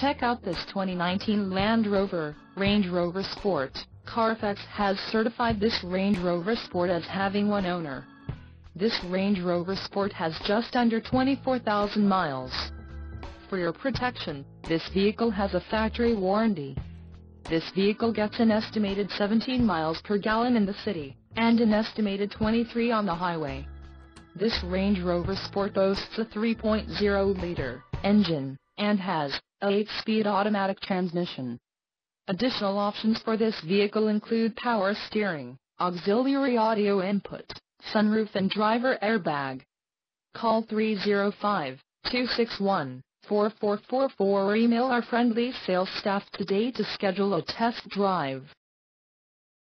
Check out this 2019 Land Rover, Range Rover Sport. Carfax has certified this Range Rover Sport as having one owner. This Range Rover Sport has just under 24,000 miles. For your protection, this vehicle has a factory warranty. This vehicle gets an estimated 17 miles per gallon in the city, and an estimated 23 on the highway. This Range Rover Sport boasts a 3.0-liter engine, and has a 8-speed automatic transmission. Additional options for this vehicle include power steering, auxiliary audio input, sunroof and driver airbag. Call 305-261 4444 or email our friendly sales staff today to schedule a test drive.